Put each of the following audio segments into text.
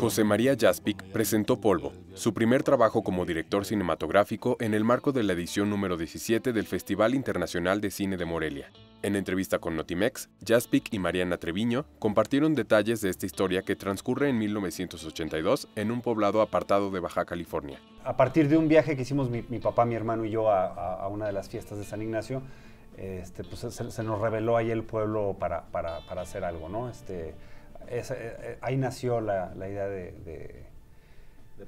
José María Jaspic presentó Polvo, su primer trabajo como director cinematográfico en el marco de la edición número 17 del Festival Internacional de Cine de Morelia. En entrevista con Notimex, Jaspic y Mariana Treviño compartieron detalles de esta historia que transcurre en 1982 en un poblado apartado de Baja California. A partir de un viaje que hicimos mi, papá, mi hermano y yo a, una de las fiestas de San Ignacio, este, pues se, nos reveló ahí el pueblo para, para, hacer algo, ¿no? Este, eh, eh, ahí nació la, idea de,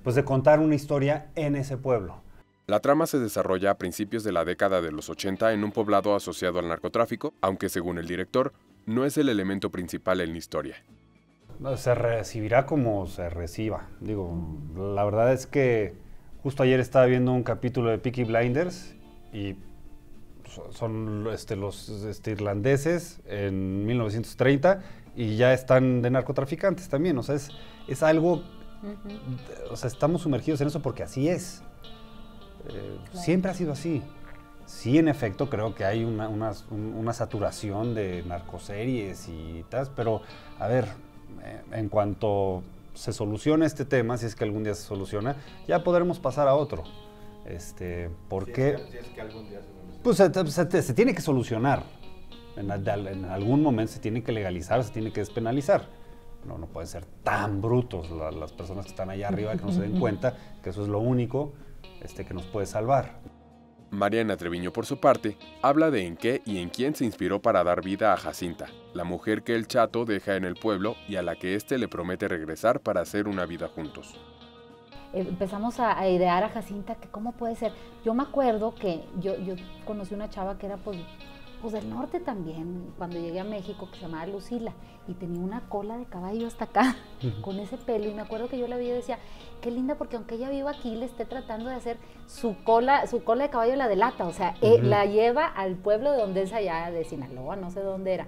pues de contar una historia en ese pueblo. La trama se desarrolla a principios de la década de los 80 en un poblado asociado al narcotráfico, aunque según el director, no es el elemento principal en la historia. Se recibirá como se reciba. Digo, la verdad es que justo ayer estaba viendo un capítulo de Peaky Blinders y son este, los este, irlandeses en 1930 y ya están de narcotraficantes también. O sea, es, es algo, o sea, estamos sumergidos en eso porque así es. Eh, siempre ha sido así. Sí, en efecto, creo que hay una, una, saturación de narcoseries y tal, pero a ver, eh, en cuanto se solucione este tema, si es que algún día se soluciona, ya podremos pasar a otro. Este, porque, si es que, algún día se Pues se tiene que solucionar en, algún momento se tiene que legalizar, se tiene que despenalizar. No, no pueden ser tan brutos las personas que están allá arriba que no se den cuenta que eso es lo único este, que nos puede salvar. Mariana Treviño, por su parte, habla de en qué y en quién se inspiró para dar vida a Jacinta, la mujer que el chato deja en el pueblo y a la que éste le promete regresar para hacer una vida juntos. Empezamos a, idear a Jacinta que cómo puede ser. Yo me acuerdo que yo, yo conocí una chava que era pues pues del norte también, cuando llegué a México, que se llamaba Lucila, y tenía una cola de caballo hasta acá, con ese pelo, y me acuerdo que yo la vi y decía, qué linda, porque aunque ella viva aquí, le esté tratando de hacer su cola, su cola de caballo la delata, o sea, eh, la lleva al pueblo de donde es allá, de Sinaloa, no sé dónde era.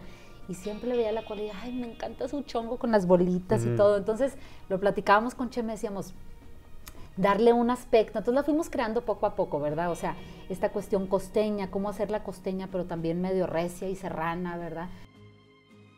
Y siempre le veía la cola y, ay, me encanta su chongo con las bolitas y todo. Entonces, lo platicábamos con Che, me decíamos, darle un aspecto. Entonces la fuimos creando poco a poco, ¿verdad? O sea, esta cuestión costeña, cómo hacer la costeña, pero también medio recia y serrana, ¿verdad?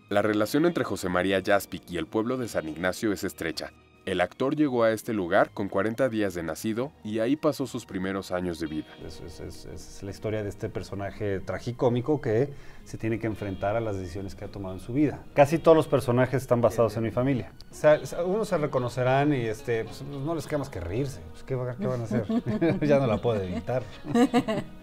La relación entre José María Jaspic y el pueblo de San Ignacio es estrecha. El actor llegó a este lugar con 40 días de nacido y ahí pasó sus primeros años de vida. Es, la historia de este personaje tragicómico que se tiene que enfrentar a las decisiones que ha tomado en su vida. Casi todos los personajes están basados en mi familia. O sea, unos se reconocerán y este, pues, no les queda más que reírse. Pues, ¿qué, ¿Qué van a hacer? ya no la puedo evitar.